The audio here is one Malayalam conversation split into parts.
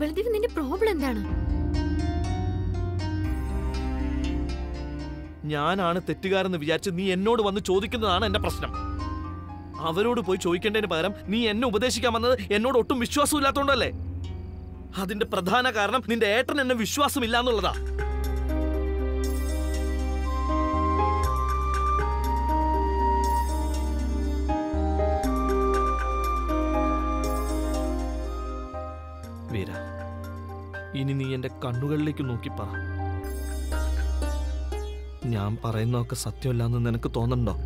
ബൽദേവ് നിന്റെ പ്രോബ്ലം എന്താണ്? ഞാനാണ് തെറ്റുകാരെന്ന് വിചാരിച്ച് നീ എന്നോട് വന്ന് ചോദിക്കുന്നതാണ് എന്റെ പ്രശ്നം. അവരോട് പോയി ചോദിക്കേണ്ടതിന് പകരം നീ എന്നെ ഉപദേശിക്കാൻ വന്നത് എന്നോട് ഒട്ടും വിശ്വാസമില്ലാത്തോണ്ടല്ലേ? അതിന്റെ പ്രധാന കാരണം നിന്റെ ഏട്ടൻ എന്നെ വിശ്വാസമില്ല എന്നുള്ളതാ ഇനി നീ എന്റെ കണ്ണുകളിലേക്ക് നോക്കി പറ. ഞാൻ പറയുന്നതൊക്കെ സത്യമല്ലാന്ന് നിനക്ക് തോന്നണ്ടോ?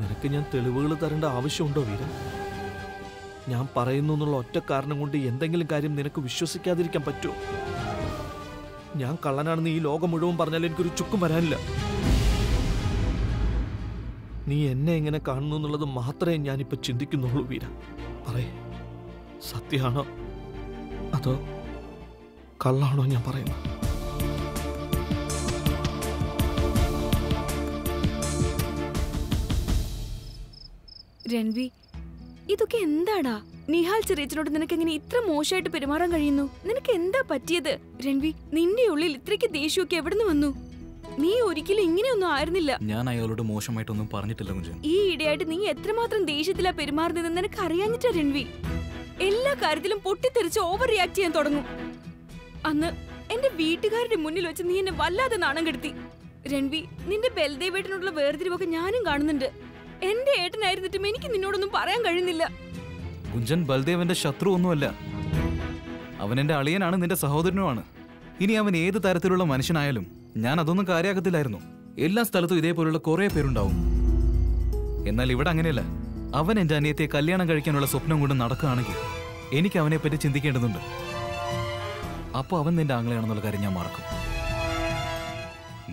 നിനക്ക് ഞാൻ തെളിവുകൾ തരേണ്ട ആവശ്യമുണ്ടോ വീര? ഞാൻ പറയുന്നു എന്നുള്ള ഒറ്റ കാരണം കൊണ്ട് എന്തെങ്കിലും കാര്യം നിനക്ക് വിശ്വസിക്കാതിരിക്കാൻ പറ്റുമോ? ഞാൻ കള്ളനാണെന്ന് ഈ ലോകം മുഴുവൻ പറഞ്ഞാൽ എനിക്കൊരു ചുക്കും വരാനില്ല. നീ എന്നെ എങ്ങനെ കാണുന്നു എന്നുള്ളത് മാത്രമേ ഞാനിപ്പോ ചിന്തിക്കുന്നുള്ളൂ വീര. പറയേ. സത്യമാണോ? അതോ കള്ളാണോ ഞാൻ പറയുന്നത്? രൺവി ഇതൊക്കെ എന്താടാ? നിഹാൽ ചെറിയച്ചനോട് നിനക്ക് എങ്ങനെ ഇത്ര മോശമായിട്ട് പെരുമാറാൻ കഴിയുന്നു? നിനക്ക് എന്താ പറ്റിയത്? രൺവി നിന്റെ ഉള്ളിൽ ഇത്രയ്ക്ക് ദേഷ്യമൊക്കെ എവിടുന്ന് വന്നു? നീ ഒരിക്കലും ഇങ്ങനെയൊന്നും ആയിരുന്നില്ല. ഞാൻ അയാളോട് മോശമായിട്ടൊന്നും പറഞ്ഞിട്ടില്ല കുഞ്ചൻ. ഈ ഇടയായിട്ട് നീ എത്രമാത്രം ദേഷ്യത്തിലാ പെരുമാറുന്നതെന്ന് നിനക്ക് അറിയാഞ്ഞിട്ടാ രൺവി? എല്ലാ കാര്യത്തിലും പൊട്ടിത്തെറിച്ച് ഓവർ റിയാക്ട് ചെയ്യാൻ തുടങ്ങും. അന്ന് എന്റെ വീട്ടുകാരുടെ മുന്നിൽ വെച്ച് നീ എന്നെ വല്ലാതെ നാണം കെടുത്തി. രൺവി നിന്റെ ബൽദേവേട്ടനോടുള്ള വേർതിരിവൊക്കെ ഞാനും കാണുന്നുണ്ട്. എന്റെ ഏട്ടനായിരുന്നിട്ടും എനിക്ക് നിന്നോടൊന്നും പറയാൻ കഴിയുന്നില്ല. കുഞ്ചൻ ബൽദേവന്റെ ശത്രു ഒന്നുമല്ല അവൻ എന്റെ അളിയനാണ് നിന്റെ സഹോദരനുമാണ്. ഇനി അവൻ ഏത് തരത്തിലുള്ള മനുഷ്യനായാലും ഞാൻ അതൊന്നും കാര്യാക്കത്തില്ലായിരുന്നു. എല്ലാ സ്ഥലത്തും ഇതേപോലുള്ള കുറെ പേരുണ്ടാവും. എന്നാൽ ഇവിടെ അങ്ങനെയല്ല. അവൻ എന്റെ അനിയത്തെ കല്യാണം കഴിക്കാനുള്ള സ്വപ്നം കൊണ്ട് നടക്കുകയാണെങ്കിൽ എനിക്ക് അവനെ പറ്റി ചിന്തിക്കേണ്ടതുണ്ട്. അപ്പോൾ അവൻ നിന്റെ ആംഗ്ലയാണെന്നുള്ള കാര്യം ഞാൻ മറക്കും.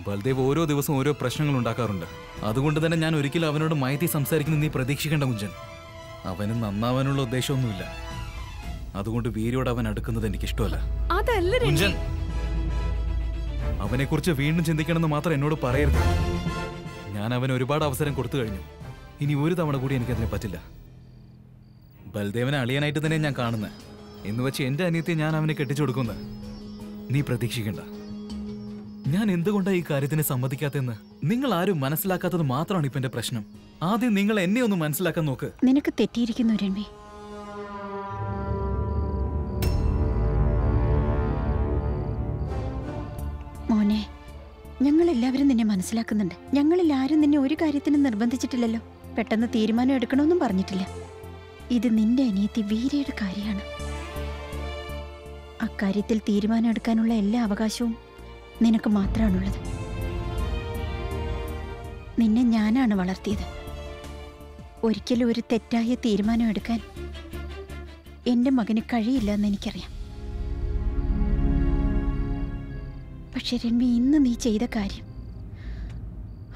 ബൽദേവ് ഓരോ ദിവസവും ഓരോ പ്രശ്നങ്ങൾ ഉണ്ടാക്കാറുണ്ട്. അതുകൊണ്ട് തന്നെ ഞാൻ ഒരിക്കലും അവനോട് മയത്തി സംസാരിക്കുന്നത് നീ പ്രതീക്ഷിക്കേണ്ട കുഞ്ചൻ. അവന് നന്നാവാനുള്ള ഉദ്ദേശമൊന്നുമില്ല. അതുകൊണ്ട് വീരിയോട് അവൻ അടുക്കുന്നത് എനിക്ക് ഇഷ്ടമല്ല അവനെ കുഞ്ചൻ! അവനെക്കുറിച്ച് വീണ്ടും ചിന്തിക്കണമെന്ന് മാത്രം എന്നോട് പറയരുത്. ഞാൻ അവന് ഒരുപാട് അവസരം കൊടുത്തു കഴിഞ്ഞു. ഇനി ഒരു തവണ കൂടി എനിക്കതിനെ പറ്റില്ല. ബൽദേവനെ അളിയാനായിട്ട് തന്നെ ഞാൻ കാണുന്നത് എന്ന് വെച്ച് എന്റെ അനിയത്തെ ഞാൻ അവനെ കെട്ടിച്ചു കൊടുക്കുന്നു നീ പ്രതീക്ഷിക്കണ്ട. ഞാൻ എന്തുകൊണ്ടാണ് ഈ കാര്യത്തിന് സമ്മതിക്കാത്തെന്ന് നിങ്ങൾ ആരും മനസ്സിലാക്കാത്തത് മാത്രമാണ് ഇപ്പൊ എന്റെ പ്രശ്നം. ആദ്യം നിങ്ങൾ എന്നെ ഒന്ന് മനസ്സിലാക്കാൻ നോക്ക്. നിനക്ക് തെറ്റിയിരിക്കുന്നു രൺവി മോനെ ഞങ്ങൾ എല്ലാവരും നിന്നെ മനസ്സിലാക്കുന്നുണ്ട്. ഞങ്ങളിൽ ആരും നിന്നെ ഒരു കാര്യത്തിനും നിർബന്ധിച്ചിട്ടില്ലല്ലോ. പെട്ടെന്ന് തീരുമാനം എടുക്കണമെന്നും പറഞ്ഞിട്ടില്ല. ഇത് നിന്റെ അനിയത്തി വീരയുടെ കാര്യമാണ്. അക്കാര്യത്തിൽ തീരുമാനമെടുക്കാനുള്ള എല്ലാ അവകാശവും നിനക്ക് മാത്രമാണുള്ളത്. നിന്നെ ഞാനാണ് വളർത്തിയത്. ഒരിക്കലും ഒരു തെറ്റായ തീരുമാനം എടുക്കാൻ എന്റെ മകന് കഴിയില്ല എന്ന് എനിക്കറിയാം. പക്ഷെ രൺവി ഇന്ന് നീ ചെയ്ത കാര്യം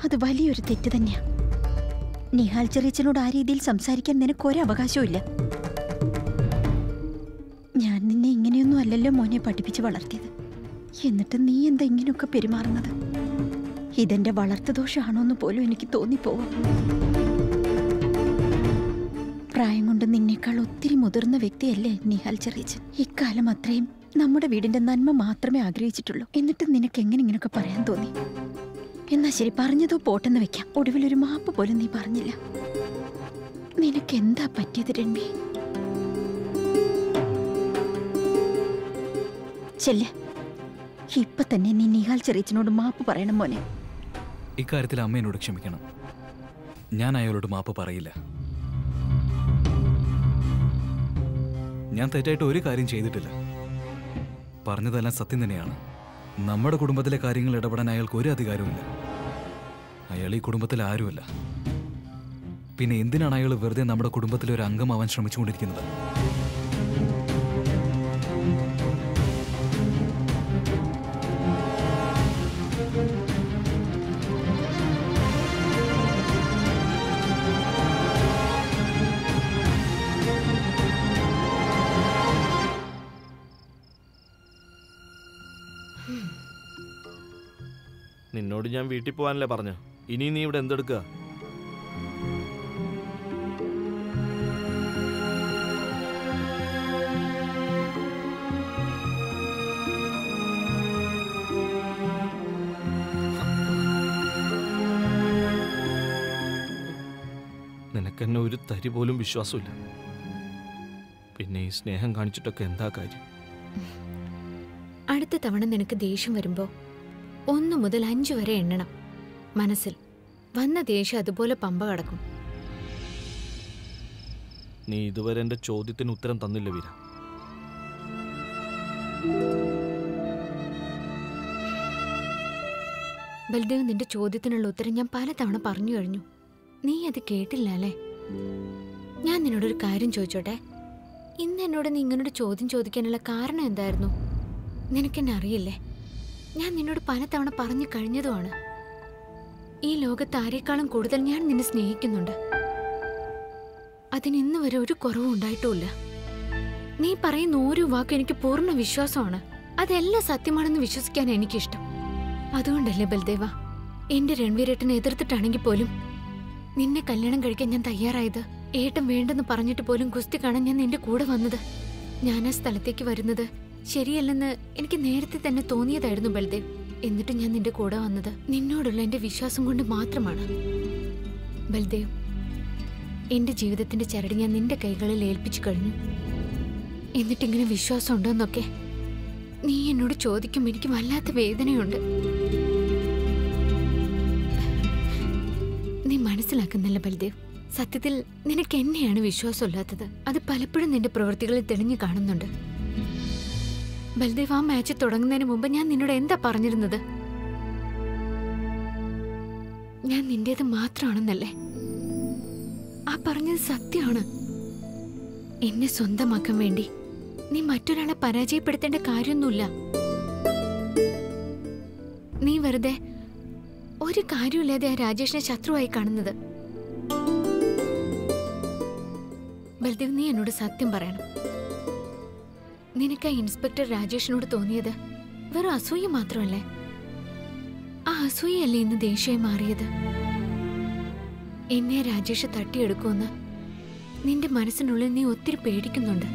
അത് വലിയൊരു തെറ്റ് തന്നെയാണ് നിഹാൽ ചെറിയച്ചനോട് ആ രീതിയിൽ സംസാരിക്കാൻ നിനക്കൊരവകാശവും ഇല്ല ഇങ്ങനെയൊന്നും മോനെ പഠിപ്പിച്ച് വളർത്തിയത്. എന്നിട്ട് നീ എന്താ ഇങ്ങനെയൊക്കെ പെരുമാറുന്നത്? ഇതെന്റെ വളർത്തുദോഷമാണോ എന്ന് പോലും എനിക്ക് തോന്നിപ്പോവാം. പ്രായം കൊണ്ട് നിന്നേക്കാൾ ഒത്തിരി മുതിർന്ന വ്യക്തിയല്ലേ നിഹാൽ ചെറിയച്ചൻ ഇക്കാലം അത്രയും നമ്മുടെ വീടിന്റെ നന്മ മാത്രമേ ആഗ്രഹിച്ചിട്ടുള്ളൂ. എന്നിട്ട് നിനക്ക് എങ്ങനെ ഇങ്ങനെയൊക്കെ പറയാൻ തോന്നി? എന്നാ ശരി പറഞ്ഞതോ പോട്ടെന്ന് വെക്കാം. ഒടുവിൽ ഒരു മാപ്പ് പോലും നീ പറഞ്ഞില്ല. നിനക്ക് എന്താ പറ്റിയത് രൺവി ചെല്ല്. ഇപ്പൊ തന്നെ നീ നിഹാൽ ചെറിയച്ചനോട് മാപ്പ് പറയണം മോനെ. ഇക്കാര്യത്തിൽ അമ്മയോട് ക്ഷമിക്കണം. ഞാൻ അയാളോട് മാപ്പ് പറയില്ല. ഞാൻ തെറ്റായിട്ട് ഒരു കാര്യം ചെയ്തിട്ടില്ല. പറഞ്ഞതെല്ലാം സത്യം തന്നെയാണ്. നമ്മുടെ കുടുംബത്തിലെ കാര്യങ്ങൾ ഇടപെടാൻ അയാൾക്ക് ഒരു അധികാരവുമില്ല. അയാൾ ഈ കുടുംബത്തിൽ ആരുമല്ല. പിന്നെ എന്തിനാണ് അയാൾ വെറുതെ നമ്മുടെ കുടുംബത്തിലെ ഒരു അംഗമാവാൻ ശ്രമിച്ചുകൊണ്ടിരിക്കുന്നത്? നിന്നോട് ഞാൻ വീട്ടിൽ പോവാനല്ലേ പറഞ്ഞു ഇനി നീ ഇവിടെ എന്തെടുക്കുക? നിനക്കെന്നെ ഒരു തരി പോലും വിശ്വാസമില്ല. പിന്നെ ഈ സ്നേഹം കാണിച്ചിട്ടൊക്കെ എന്താ കാര്യം? അടുത്ത തവണ നിനക്ക് ദേഷ്യം വരുമ്പോൾ ഒന്നു മുതൽ അഞ്ചു വരെ എണ്ണണം. മനസ്സിൽ. വന്ന ദേഷ്യം അതുപോലെ പമ്പ കടക്കും. നീ ഇതുവരെ എന്റെ ചോദ്യത്തിന് ഉത്തരം തന്നില്ല വീര. ബൽദേവ് നിന്റെ ചോദ്യത്തിനുള്ള ഉത്തരം ഞാൻ പലതവണ പറഞ്ഞു കഴിഞ്ഞു. നീ അത് കേട്ടില്ല അല്ലേ? ഞാൻ നിന്നോടൊരു കാര്യം ചോദിച്ചോട്ടെ? ഇന്ന് എന്നോട് നീ ഇങ്ങനൊരു ചോദ്യം ചോദിക്കാനുള്ള കാരണം എന്തായിരുന്നു? നിനക്കെന്നെ അറിയില്ലേ? ഞാൻ നിന്നോട് പലതവണ പറഞ്ഞു കഴിഞ്ഞതുമാണ്. ഈ ലോകത്ത് ആരെക്കാളും കൂടുതൽ ഞാൻ നിന്നെ സ്നേഹിക്കുന്നുണ്ട്. അതിനിന്ന് വരെ ഒരു കുറവും ഉണ്ടായിട്ടുമില്ല. നീ പറയുന്ന ഓരോ വാക്കും എനിക്ക് പൂർണ വിശ്വാസമാണ്. അതെല്ലാം സത്യമാണെന്ന് വിശ്വസിക്കാൻ എനിക്കിഷ്ടം. അതുകൊണ്ടല്ലേ ബൽദേവ എന്റെ രൺവീരേട്ടനെ എതിർത്തിട്ടാണെങ്കിൽ പോലും നിന്നെ കല്യാണം കഴിക്കാൻ ഞാൻ തയ്യാറായത്. ഏട്ടൻ വേണ്ടെന്ന് പറഞ്ഞിട്ട് പോലും ഗുസ്തി കാണാൻ ഞാൻ നിന്റെ കൂടെ വന്നത്. ഞാൻ ആ സ്ഥലത്തേക്ക് വരുന്നത്. ശരിയല്ലെന്ന് എനിക്ക് നേരത്തെ തന്നെ തോന്നിയതായിരുന്നു ബൽദേവ്. എന്നിട്ട് ഞാൻ നിന്റെ കൂടെ വന്നത് നിന്നോടുള്ള എന്റെ വിശ്വാസം കൊണ്ട് മാത്രമാണ്. ബൽദേവ് എന്റെ ജീവിതത്തിന്റെ ചരട് ഞാൻ നിന്റെ കൈകളിൽ ഏൽപ്പിച്ചു കഴിഞ്ഞു. എന്നിട്ടിങ്ങനെ വിശ്വാസം ഉണ്ടോന്നൊക്കെ നീ എന്നോട് ചോദിക്കും എനിക്ക് വല്ലാത്ത വേദനയുണ്ട്. നീ മനസ്സിലാക്കുന്നില്ല ബൽദേവ്. സത്യത്തിൽ നിനക്ക് എന്നെയാണ് വിശ്വാസമില്ലാത്തത്. അത് പലപ്പോഴും നിന്റെ പ്രവൃത്തികളിൽ തെളിഞ്ഞു കാണുന്നുണ്ട്. ബൽദേവ് ആ മാച്ച് തുടങ്ങുന്നതിന് മുമ്പ് ഞാൻ നിന്നോട് എന്താ പറഞ്ഞിരുന്നത്? ഞാൻ നിന്റേത് മാത്രമാണെന്നല്ലേ? ആ പറഞ്ഞത് സത്യമാണ്. എന്നെ സ്വന്തമാക്കാൻ വേണ്ടി നീ മറ്റൊരാളെ പരാജയപ്പെടുത്തേണ്ട കാര്യമൊന്നുമില്ല. നീ വെറുതെ ഒരു കാര്യമില്ലാതെ ആ രാജേഷിനെ ശത്രുവായി കാണുന്നത്. ബൽദേവ് നീ എന്നോട് സത്യം പറയണം. നിനക്ക് ആ ഇൻസ്പെക്ടർ രാജേഷിനോട് തോന്നിയത്? വെറും അസൂയ മാത്രമല്ലേ? ആ അസൂയല്ലേ ഇന്ന് ദേഷ്യമായി മാറിയത്? എന്നെ രാജേഷ് തട്ടിയെടുക്കുമെന്ന് നിന്റെ മനസ്സിനുള്ളിൽ നീ ഒത്തിരി പേടിക്കുന്നുണ്ട്.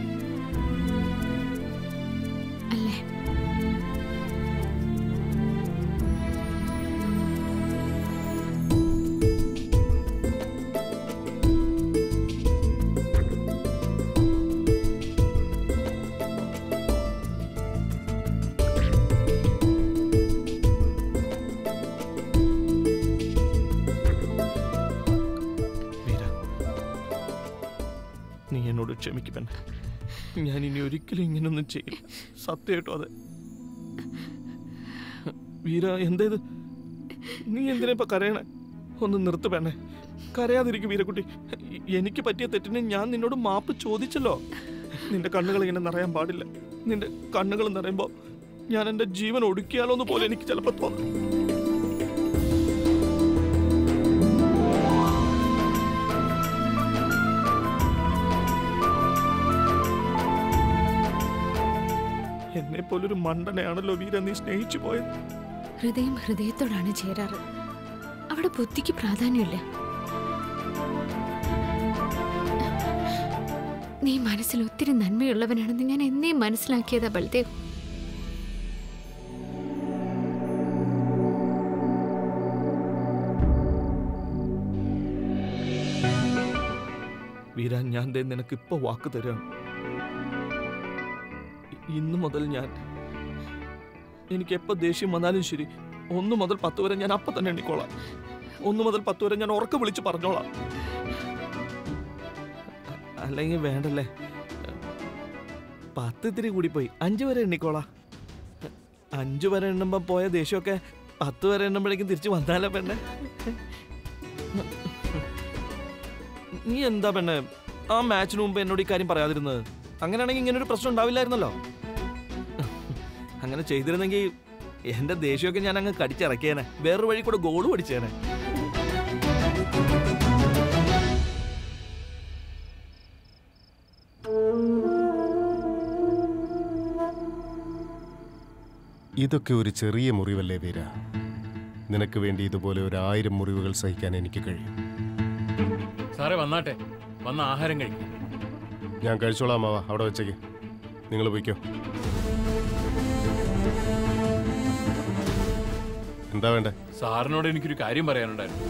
ക്ഷമിക്കുമെന്നെ ഞാൻ ഇനി ഒരിക്കലും ഇങ്ങനൊന്നും ചെയ്യില്ല. സത്യമായിട്ടോ അതെ. വീര എന്തേത്? നീ എന്തിനാ ഇപ്പൊ കരയണേ? ഒന്ന് നിർത്തു പെണ്ണെ. കരയാതിരിക്കും വീരക്കുട്ടി. എനിക്ക് പറ്റിയ തെറ്റിന് ഞാൻ നിന്നോട് മാപ്പ് ചോദിച്ചല്ലോ. നിന്റെ കണ്ണുകൾ ഇങ്ങനെ നിറയാൻ പാടില്ല. നിന്റെ കണ്ണുകൾ നിറയുമ്പോ ഞാൻ എന്റെ ജീവൻ ഒടുക്കിയാലോ എന്ന് പോലെ എനിക്ക് ചിലപ്പോൾ തോന്നും. എന്നെ പോലൊരു മണ്ടനെയാണല്ലോ വീര നീ സ്നേഹിച്ചു പോയത്. ഹൃദയം ഹൃദയത്തോടാണ് ചേരാറ്. അവിടെ ബുദ്ധിക്ക് പ്രാധാന്യമില്ല. നീ മനസ്സിൽ ഒത്തിരി നന്മയുള്ളവനാണെന്ന് ഞാൻ എന്നേ മനസ്സിലാക്കിയതാ ബൽദേവ്. വീരാൻ ഞാൻ നിനക്ക് ഇപ്പൊ വാക്ക് തരാണ് ഇ- ഇന്ന് മുതൽ ഞാൻ എനിക്ക് എപ്പോ ദേഷ്യം വന്നാലും ശരി ഒന്ന് മുതൽ പത്ത് വരെ ഞാൻ അപ്പൊ തന്നെ എണ്ണിക്കോളാം. ഒന്ന് മുതൽ പത്ത് വരെ ഞാൻ ഉറക്കെ വിളിച്ച് പറഞ്ഞോളാം. അല്ലെങ്കിൽ വേണ്ടല്ലേ? പത്ത് ഇത്തിരി കൂടി പോയി അഞ്ചു വരെ എണ്ണിക്കോളാം. അഞ്ചു വരെ എണ്ണുമ്പോ പോയ ദേഷ്യമൊക്കെ പത്ത് വരെ എണ്ണുമ്പോഴേക്കും തിരിച്ചു വന്നാലോ പെണ്ണെ? നീ എന്താ പെണ്ണെ? ആ മാച്ചിന് മുമ്പ് എന്നോട് ഈ കാര്യം പറയാതിരുന്നത്? അങ്ങനെയാണെങ്കിൽ ഇങ്ങനെ ഒരു പ്രശ്നം ഉണ്ടാവില്ലായിരുന്നല്ലോ. അങ്ങനെ ചെയ്തിരുന്നെങ്കിൽ എന്റെ ദേഷ്യമൊക്കെ ഞാൻ അങ്ങ് കടിച്ചിറക്കിയേനെ. വേറൊരു വഴി കൂടെ ഗോൾ പഠിച്ചേനെ ഇതൊക്കെ ഒരു ചെറിയ മുറിവല്ലേ വീര? നിനക്ക് വേണ്ടി ഇതുപോലെ ഒരു ആയിരം മുറിവുകൾ സഹിക്കാൻ എനിക്ക് കഴിയും. സാറേ വന്നാട്ടെ. വന്ന ആഹാരം കഴിക്കും. ഞാൻ കഴിച്ചോളാം മാവാ അവിടെ വെച്ചേക്ക്. നിങ്ങൾ പോയിക്കോ. എന്താ വേണ്ടേ? സാറിനോട് എനിക്കൊരു കാര്യം പറയാനുണ്ടായിരുന്നു.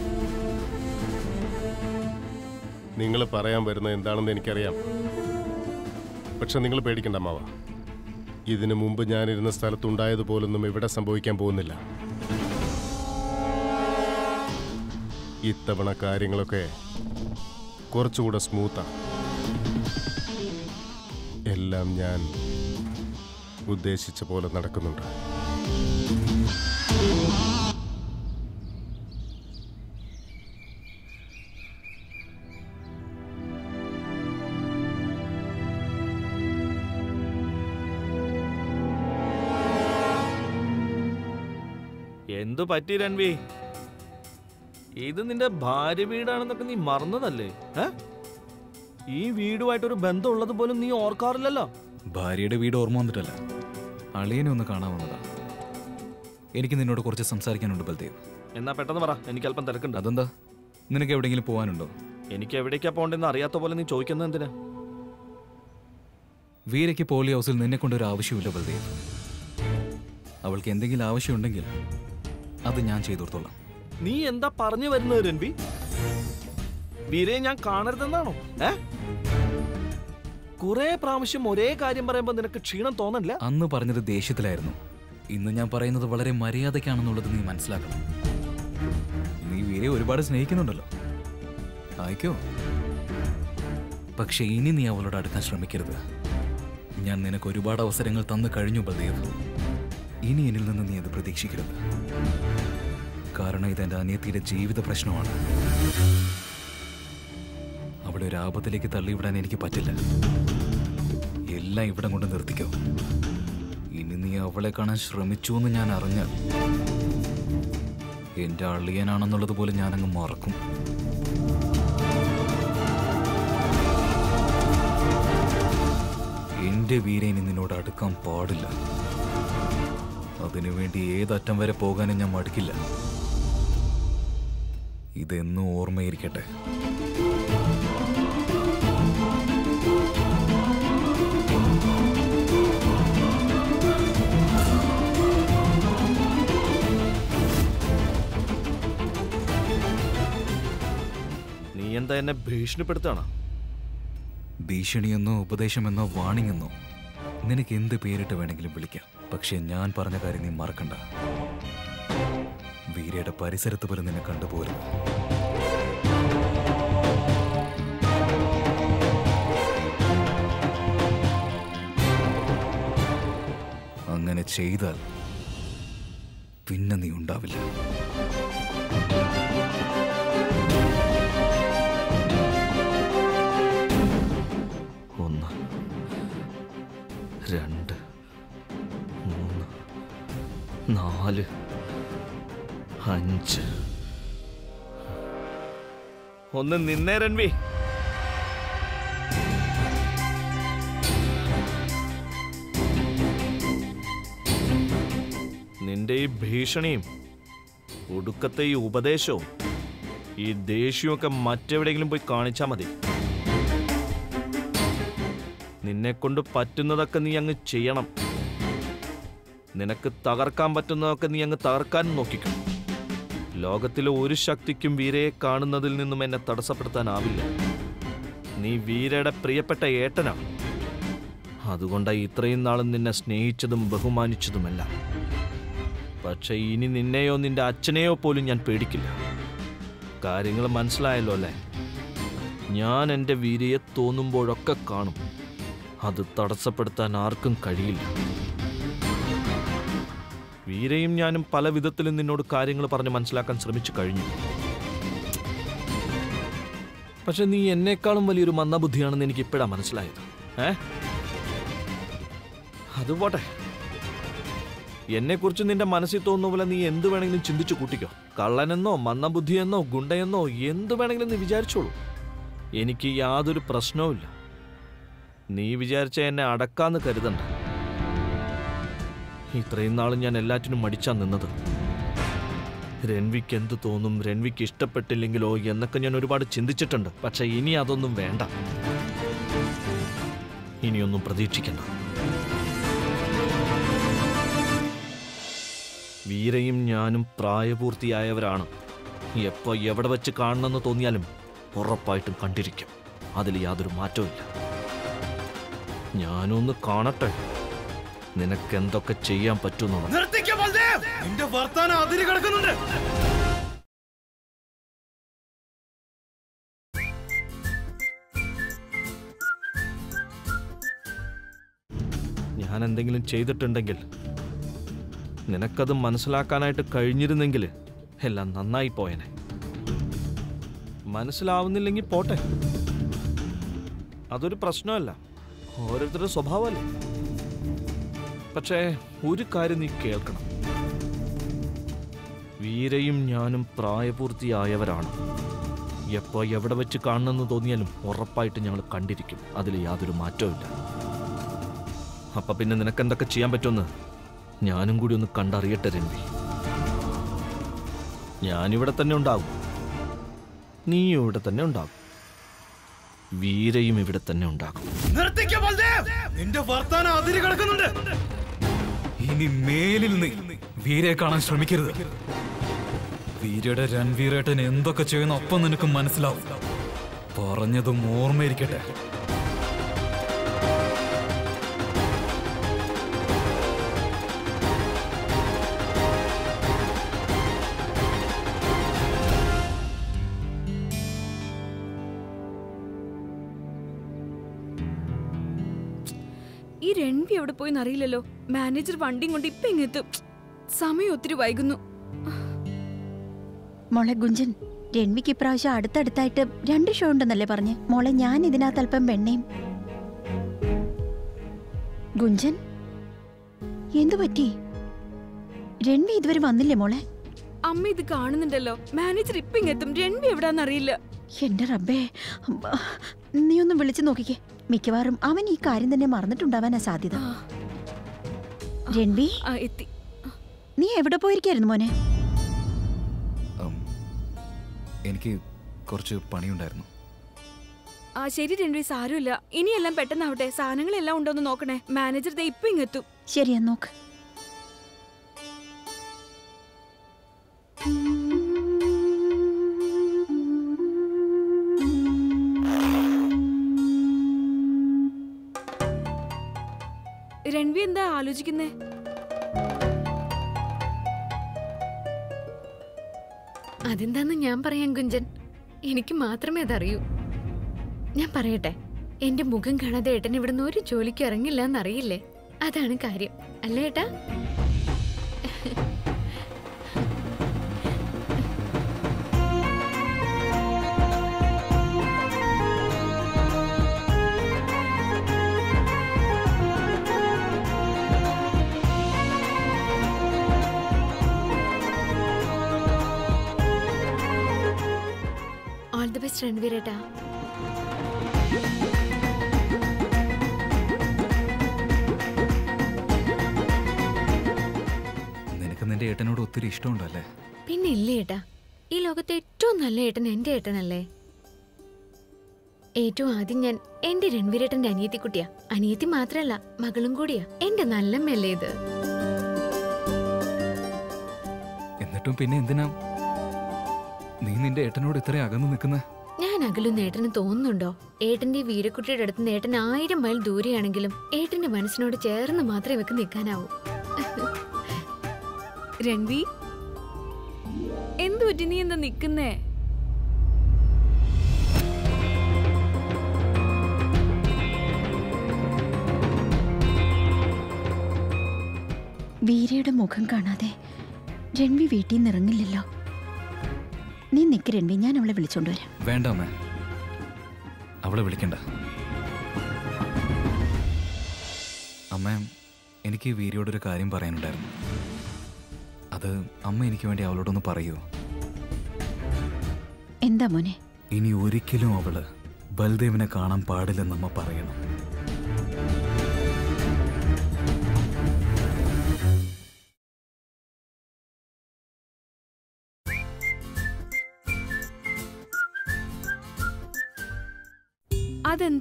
നിങ്ങൾ പറയാൻ വരുന്നത് എന്താണെന്ന് എനിക്കറിയാം. പക്ഷെ നിങ്ങൾ പേടിക്കണ്ട മാവ ഇതിനു മുമ്പ് ഞാനിരുന്ന സ്ഥലത്തുണ്ടായതുപോലൊന്നും ഇവിടെ സംഭവിക്കാൻ പോകുന്നില്ല. ഇത്തവണ കാര്യങ്ങളൊക്കെ കുറച്ചുകൂടെ സ്മൂത്താണ് എല്ലാം ഞാൻ ഉദ്ദേശിച്ച പോലെ നടക്കുന്നുണ്ട്. എന്തു പറ്റി രൺവി? ഇത് നിന്റെ ഭാര്യ വീടാണെന്നൊക്കെ നീ മറന്നതല്ലേ? ഏ? ഈ വീടുമായിട്ടൊരു ബന്ധമുള്ളത് പോലും നീ ഓർക്കാറില്ലല്ലോ? ഭാര്യയുടെ വീട് ഓർമ്മ വന്നിട്ടല്ല. അളിയനെ ഒന്ന് കാണാൻ വന്നതാ. എനിക്ക് നിന്നോട് കുറച്ച് സംസാരിക്കാനുണ്ട് ബൽദേവ്. എന്നാ പെട്ടെന്ന് പറ. എനിക്ക് അല്പം തിരക്കുണ്ട്. അതെന്താ? നിനക്ക് എവിടെയെങ്കിലും പോകാനുണ്ടോ? എനിക്ക് എവിടേക്കാ പോകണ്ടെന്ന് അറിയാത്ത പോലെ നീ ചോദിക്കുന്നത് എന്തിനാ? വീരയ്ക്ക് പോളി ഹൗസിൽ നിന്നെ കൊണ്ടൊരു ആവശ്യമില്ല ബൽദേവ്. അവൾക്ക് എന്തെങ്കിലും ആവശ്യമുണ്ടെങ്കിൽ അത് ഞാൻ ചെയ്തു കൊടുത്തോളാം നീ എന്താ പറഞ്ഞു വരുന്നത് രൺവി? വീരയെ ഞാൻ കാണരുതെന്നാണോ? ഏ? കുറെ പ്രാവശ്യം ഒരേ കാര്യം പറയുമ്പോ നിനക്ക് ക്ഷീണം തോന്നില്ല അന്ന് പറഞ്ഞത് ദേഷ്യത്തിലായിരുന്നു. ഇന്ന് ഞാൻ പറയുന്നത് വളരെ മര്യാദയ്ക്കാണെന്നുള്ളത് നീ മനസ്സിലാക്കണം. നീ വീരെ ഒരുപാട് സ്നേഹിക്കുന്നുണ്ടല്ലോ. ആയിക്കോ? പക്ഷെ ഇനി നീ അവളോട് അടുക്കാൻ ശ്രമിക്കരുത്. ഞാൻ നിനക്ക് ഒരുപാട് അവസരങ്ങൾ തന്നു കഴിഞ്ഞു ബൽദേവ്. ഇനി എന്നിൽ നിന്ന് നീ അത് പ്രതീക്ഷിക്കരുത്. കാരണം ഇത് എന്റെ അനിയത്തിയുടെ ജീവിത പ്രശ്നമാണ്. അവളെ ഒരു ആപത്തിലേക്ക് തള്ളിവിടാൻ എനിക്ക് പറ്റില്ല. എല്ലാം ഇവിടെ കൊണ്ട് നിർത്തിക്കോ. ഇനി നീ അവളെ കാണാൻ ശ്രമിച്ചു എന്ന് ഞാൻ അറിഞ്ഞ എന്റെ അള്ളിയനാണെന്നുള്ളത് പോലും ഞാനങ്ങ് മറക്കും. എന്റെ വീരൻ നിന്നോട് അടുക്കാൻ പാടില്ല. അതിനുവേണ്ടി ഏതറ്റം വരെ പോകാനും ഞാൻ മടുക്കില്ല. ഇതെന്നും ഓർമ്മയിരിക്കട്ടെ. എന്താ എന്നെ ഭീഷണിപ്പെടുത്താണ് ഭീഷണിയെന്നോ ഉപദേശമെന്നോ വാണിംഗ് എന്നോ നിനക്ക് എന്ത് പേരിട്ട് വേണമെങ്കിലും വിളിക്കാം. പക്ഷേ ഞാൻ പറഞ്ഞ കാര്യം നീ മറക്കണ്ട. വീരയുടെ പരിസരത്ത് പോലും നിന്നെ കണ്ടുപോലും അങ്ങനെ ചെയ്താൽ പിന്നെ നീ ഉണ്ടാവില്ല. നാല് അഞ്ച്. ഒന്ന് നിന്നേ രൺവി. നിന്റെ ഈ ഭീഷണിയും ഒടുക്കത്തെ ഈ ഉപദേശവും ഈ ദേഷ്യമൊക്കെ മറ്റെവിടെയെങ്കിലും പോയി കാണിച്ചാൽ മതി. നിന്നെ കൊണ്ട് പറ്റുന്നതൊക്കെ നീ അങ്ങ് ചെയ്യണം. നിനക്ക് തകർക്കാൻ പറ്റുന്നതൊക്കെ നീ അങ്ങ് തകർക്കാൻ നോക്കിക്കും. ലോകത്തിലെ ഒരു ശക്തിക്കും വീരയെ കാണുന്നതിൽ നിന്നും എന്നെ തടസ്സപ്പെടുത്താനാവില്ല. നീ വീരയുടെ പ്രിയപ്പെട്ട ഏട്ടനാണ് അതുകൊണ്ടാണ് ഇത്രയും നാളും നിന്നെ സ്നേഹിച്ചതും ബഹുമാനിച്ചതുമെല്ലാം. പക്ഷെ ഇനി നിന്നെയോ നിന്റെ അച്ഛനെയോ പോലും ഞാൻ പേടിക്കില്ല. കാര്യങ്ങൾ മനസ്സിലായല്ലോ അല്ലേ? ഞാൻ എന്റെ വീരയെ തോന്നുമ്പോഴൊക്കെ കാണും. അത് തടസ്സപ്പെടുത്താൻ ആർക്കും കഴിയില്ല. വീരയും ഞാനും പല വിധത്തിലും നിന്നോട് കാര്യങ്ങൾ പറഞ്ഞ് മനസ്സിലാക്കാൻ ശ്രമിച്ചു കഴിഞ്ഞു. പക്ഷെ നീ എന്നെക്കാളും വലിയൊരു മന്ദബുദ്ധിയാണെന്ന് എനിക്ക് ഇപ്പോഴാ മനസ്സിലായത്. ഏ? അത് പോട്ടെ. എന്നെക്കുറിച്ച് നിന്റെ മനസ്സിൽ തോന്നുന്ന പോലെ നീ എന്ത് വേണമെങ്കിലും ചിന്തിച്ചു കൂട്ടിക്കോ. കള്ളനെന്നോ മന്ദബുദ്ധിയെന്നോ ഗുണ്ടയെന്നോ എന്ത് വേണമെങ്കിലും നീ വിചാരിച്ചോളൂ. എനിക്ക് യാതൊരു പ്രശ്നവുമില്ല. നീ വിചാരിച്ച എന്നെ അടക്കാന്ന് കരുതണ്ട. ഇത്രയും നാളും ഞാൻ എല്ലാറ്റിനും മടിച്ചാ നിന്നത്. രൺവിക്ക് എന്ത് തോന്നും രൺവിക്ക് ഇഷ്ടപ്പെട്ടില്ലെങ്കിലോ എന്നൊക്കെ ഞാൻ ഒരുപാട് ചിന്തിച്ചിട്ടുണ്ട്. പക്ഷെ ഇനി അതൊന്നും വേണ്ട. ഇനിയൊന്നും പ്രതീക്ഷിക്കണ്ട. വീരയും ഞാനും പ്രായപൂർത്തിയായവരാണ്. എപ്പോ എവിടെ വെച്ച് കാണണമെന്ന് തോന്നിയാലും ഉറപ്പായിട്ടും കണ്ടിരിക്കും. അതിൽ യാതൊരു മാറ്റവും ഞാനൊന്ന് കാണട്ടെ. നിനക്ക് എന്തൊക്കെ ചെയ്യാൻ പറ്റുന്നു നിന്റെ വർത്താനം അതിര് കിടക്കുന്നുണ്ട്. ഞാൻ എന്തെങ്കിലും ചെയ്തിട്ടുണ്ടെങ്കിൽ നിനക്കത് മനസ്സിലാക്കാനായിട്ട് കഴിഞ്ഞിരുന്നെങ്കിൽ എല്ലാം നന്നായി പോയനെ. മനസ്സിലാവുന്നില്ലെങ്കിൽ പോട്ടെ. അതൊരു പ്രശ്നമല്ല. ഓരോരുത്തരുടെ സ്വഭാവമല്ലേ? പക്ഷേ ഒരു കാര്യം നീ കേൾക്കണം. വീരയും ഞാനും പ്രായപൂർത്തിയായവരാണ്. എപ്പോ എവിടെ വെച്ച് കാണണമെന്ന് തോന്നിയാലും ഉറപ്പായിട്ട് ഞങ്ങൾ കണ്ടിരിക്കും. അതിൽ യാതൊരു മാറ്റവും ഇല്ല. അപ്പൊ പിന്നെ നിനക്ക് എന്തൊക്കെ ചെയ്യാൻ പറ്റുമെന്ന് ഞാനും കൂടി ഒന്ന് കണ്ടറിയട്ടെ രൺവി ഞാനിവിടെ തന്നെ ഉണ്ടാകും. നീയും ഇവിടെ തന്നെ ഉണ്ടാകും. വീരയും ഇവിടെ തന്നെ ഉണ്ടാകും. നിന്റെ വർത്താനം അതിര് കിടക്കുന്നുണ്ട് ഇനി മേലിൽ നിന്ന് വീരയെ കാണാൻ ശ്രമിക്കരുത്. വീരയുടെ രൺവീരേട്ടൻ എന്തൊക്കെ ചെയ്യുന്ന ഒപ്പം നിനക്ക് മനസ്സിലാവും. പറഞ്ഞതും ഓർമ്മയിരിക്കട്ടെ. രൺവി എവിടെ പോയിന്ന് അറിയില്ലല്ലോ മാനേജർ വണ്ടിയും കൊണ്ട് ഇപ്പൊ ഇങ്ങെത്തും. സമയം ഒത്തിരി വൈകുന്നു. മോളെ ഗുഞ്ചൻ രൺവിക്ക് ഇപ്രാവശ്യം അടുത്തടുത്തായിട്ട് രണ്ട് ഷോ ഉണ്ടെന്നല്ലേ പറഞ്ഞ്? മോളെ ഞാൻ ഇതിനകത്ത് അല്പം വെണ്ണയും. ഗുഞ്ചൻ എന്തു പറ്റി? രൺവി ഇതുവരെ വന്നില്ലേ മോളെ? അമ്മ ഇത് കാണുന്നുണ്ടല്ലോ. മാനേജർ ഇപ്പൊ ഇങ്ങെത്തും. രൺവി എവിടാന്ന് അറിയില്ല എന്റെ റബ്ബേ. നീ ഒന്ന് വിളിച്ചു നോക്കിക്കേ. മിക്കവാറും അവൻ ഈ കാര്യം തന്നെ മറന്നിട്ടുണ്ടാവാനാ സാധ്യത. രൺവി? നീ എവിടെ പോയിരിക്കായിരുന്നു മോനെ? എനിക്ക് കുറച്ച് പണിയുണ്ടായിരുന്നു. ആ ശരി രൺവി സാരമില്ല. ഇനിയെല്ലാം പെട്ടെന്നാവട്ടെ. സാധനങ്ങളെല്ലാം ഉണ്ടോന്ന് നോക്കണേ. മാനേജർ ദേ ഇപ്പൊ ഇങ്ങെത്തും. ശരിയാ നോക്ക്. ആലോചിക്കുന്നേ. അതെന്താന്ന് ഞാൻ പറയാം കുഞ്ചൻ എനിക്ക് മാത്രമേ അതറിയൂ. ഞാൻ പറയട്ടെ എന്റെ മുഖം കാണാതെ ഏട്ടൻ ഇവിടുന്ന് ഒരു ജോലിക്ക് ഇറങ്ങില്ല എന്നറിയില്ലേ? അതാണ് കാര്യം. അല്ലേ ഏട്ടാ? ദി ബെസ്റ്റ് നിനക്ക് നിന്റെ ഏട്ടനോട് ഒത്തിരി ഇഷ്ടമുണ്ടല്ലേ? പിന്നെ ഇല്ല ഏട്ടാ? ഈ ലോകത്തെ ഏറ്റവും നല്ല ഏട്ടൻ എന്റെ ഏട്ടനല്ലേ? ഏറ്റവും ആദ്യം ഞാൻ എന്റെ രൺവീരേട്ടന്റെ അനിയത്തിക്കുട്ടിയാ. അനിയത്തി മാത്രല്ല മകളും കൂടിയാ. എന്റെ നല്ലമ്മയല്ലേ ഇത്. എന്നിട്ടും പിന്നെ എന്തിനാ? നീ നിന്റെ ഏട്ടനോട് ഇത്ര അകന്നു നിൽക്കുന്ന? ഞാൻ അകലുന്ന ഏട്ടന് തോന്നുന്നുണ്ടോ? ഏട്ടന്റെ വീരക്കുട്ടിയുടെ അടുത്ത് നിന്ന് ഏട്ടൻ ആയിരം മൈൽ ദൂരെയാണെങ്കിലും ഏട്ടന്റെ മനസ്സിനോട് ചേർന്ന് മാത്രമേ ഇവക്ക് നിൽക്കാനാവൂ. രൺവി എന്തു പറ്റി? നീ എന്താ നിക്കുന്നേ? വീരയുടെ മുഖം കാണാതെ രൺവി വീട്ടിൽ നിന്ന് ഇറങ്ങില്ലല്ലോ. നീ നിൽക്ക് രൺവി ഞാൻ അവളെ വിളിച്ചോണ്ട് വരാം. വേണ്ട അമ്മ. അവളെ വിളിക്കണ്ട. അമ്മ എനിക്ക് വീരിയോടൊരു കാര്യം പറയാനുണ്ടായിരുന്നു. അത് അമ്മ എനിക്ക് വേണ്ടി അവളോടൊന്ന് പറയുമോ എന്താ മോനെ? ഇനി ഒരിക്കലും അവൾ ബൽദേവിനെ കാണാൻ പാടില്ലെന്ന് അമ്മ പറയണം.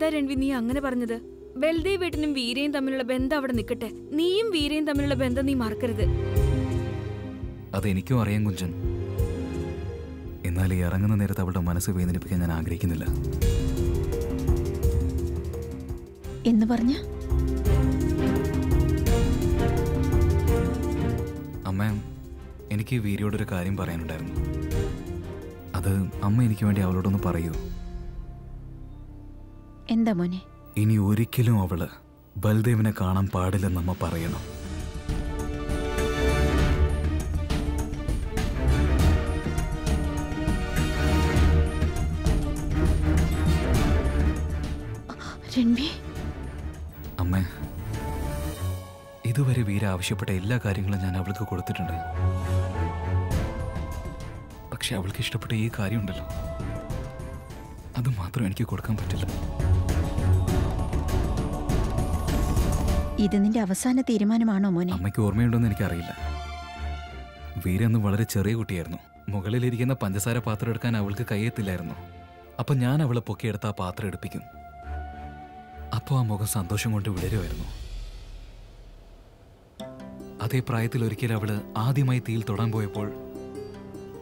അതെന്താ രൺവി നീ അങ്ങനെ പറഞ്ഞത്? ബൽദേവ് വീട്ടിനും വീരയും തമ്മിലുള്ള ബന്ധം അവിടെ നിൽക്കട്ടെ നീയും വീരയും തമ്മിലുള്ള ബന്ധം നീ മറക്കരുത്. അതെനിക്കും അറിയാം കുഞ്ചൻ എന്നാൽ ഈ ഇറങ്ങുന്ന നേരത്ത് അവളുടെ മനസ്സ് വേദനിപ്പിക്കാൻ ഞാൻ ആഗ്രഹിക്കുന്നില്ല. എന്ന് പറഞ്ഞ? അമ്മ എനിക്ക് വീരയോടൊരു കാര്യം പറയാനുണ്ടായിരുന്നു. അത് അമ്മ എനിക്ക് വേണ്ടി അവളോടൊന്ന് പറയൂ. എന്താ മോനെ? ഇനി ഒരിക്കലും അവൾ ബൽദേവിനെ കാണാൻ പാടില്ലെന്ന് അമ്മ പറയണം. അമ്മേ അമ്മ ഇതുവരെ വീര ആവശ്യപ്പെട്ട എല്ലാ കാര്യങ്ങളും ഞാൻ അവൾക്ക് കൊടുത്തിട്ടുണ്ട്. പക്ഷെ അവൾക്ക് ഇഷ്ടപ്പെട്ട ഈ കാര്യമുണ്ടല്ലോ. അത് മാത്രം എനിക്ക് കൊടുക്കാൻ പറ്റില്ല. ഇത് നിന്റെ അവസാന തീരുമാനമാണോ മോനെ? അമ്മയ്ക്ക് ഓർമ്മയുണ്ടോന്ന് എനിക്കറിയില്ല. വീര അന്ന് വളരെ ചെറിയ കുട്ടിയായിരുന്നു. മുകളിലിരിക്കുന്ന പഞ്ചസാര പാത്രം എടുക്കാൻ അവൾക്ക് കയ്യെത്തില്ലായിരുന്നു. അപ്പൊ ഞാൻ അവളെ പൊക്കിയെടുത്ത് ആ പാത്രം എടുപ്പിക്കും. അപ്പോൾ ആ മുഖം സന്തോഷം കൊണ്ട് വിടരുമായിരുന്നു. അതേ പ്രായത്തിൽ ഒരിക്കൽ അവൾ ആദ്യമായി തീയിൽ തൊടാൻ പോയപ്പോൾ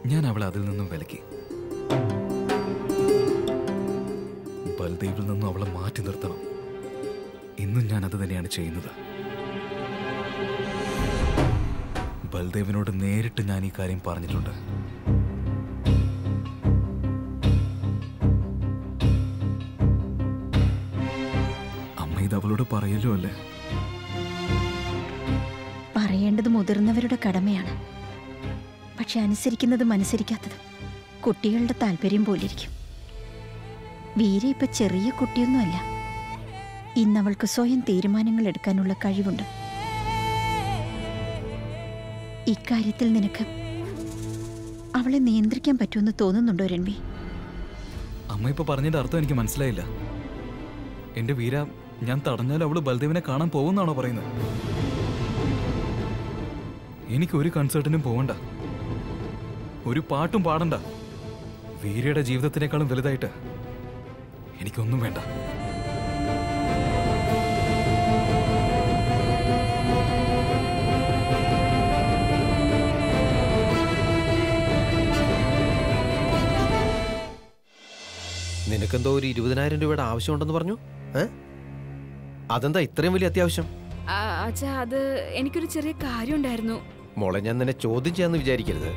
ഞാൻ അവളെ അതിൽ നിന്നും വിലക്കി. ബൽദേവിൽ നിന്നും അവളെ മാറ്റി നിർത്തണം. ഇന്നും ഞാൻ അത് തന്നെയാണ് ചെയ്യുന്നത്. ബൽദേവിനോട് നേരിട്ട് ഞാൻ ഈ കാര്യം പറഞ്ഞിട്ടുണ്ട്. അമ്മ ഇത് അവളോട് പറയല്ലോ അല്ലേ? പറയേണ്ടത് മുതിർന്നവരുടെ കടമയാണ്. പക്ഷെ അനുസരിക്കുന്നതും അനുസരിക്കാത്തതും കുട്ടികളുടെ താല്പര്യം പോലിരിക്കും. വീര ഇപ്പൊ ചെറിയ കുട്ടിയൊന്നുമല്ല. ഇന്നവൾക്ക് സ്വയം തീരുമാനങ്ങൾ എടുക്കാനുള്ള കഴിവുണ്ട്. ഇക്കാര്യത്തിൽ നിനക്ക് അവളെ നിയന്ത്രിക്കാൻ പറ്റുമെന്ന് തോന്നുന്നുണ്ടോ രൺവി? അമ്മ ഇപ്പൊ പറഞ്ഞതിന്റെ അർത്ഥം എനിക്ക് മനസ്സിലായില്ല. എന്റെ വീര ഞാൻ തടഞ്ഞാൽ അവൾ ബൽദേവിനെ കാണാൻ പോകുന്നാണോ പറയുന്നത്? എനിക്ക് ഒരു കൺസേർട്ടിനും പോകണ്ട ഒരു പാട്ടും പാടണ്ട. വീരയുടെ ജീവിതത്തിനേക്കാളും വലുതായിട്ട് എനിക്കൊന്നും വേണ്ട. നിനക്കെന്തോ ഒരു ഇരുപതിനായിരം രൂപയുടെ ആവശ്യമുണ്ടെന്ന് പറഞ്ഞു? അതെന്താ ഇത്രയും വലിയ അത്യാവശ്യം? അത് എനിക്കൊരു ചെറിയ കാര്യം ഉണ്ടായിരുന്നു മോളെ ഞാൻ നിന്നെ ചോദ്യം ചെയ്യാന്ന് വിചാരിക്കരുത്.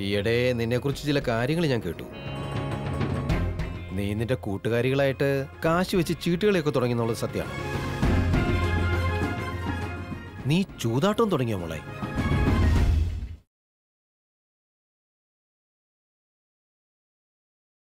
ഈയിടെ നിന്നെക്കുറിച്ച് ചില കാര്യങ്ങൾ ഞാൻ കേട്ടു. നീ നിന്റെ കൂട്ടുകാരികളായിട്ട് കാശ് വെച്ച് ചീട്ടുകളെയൊക്കെ തുടങ്ങി എന്നുള്ളത് സത്യമാണ്. നീ ചൂതാട്ടം തുടങ്ങിയോ മോളെ?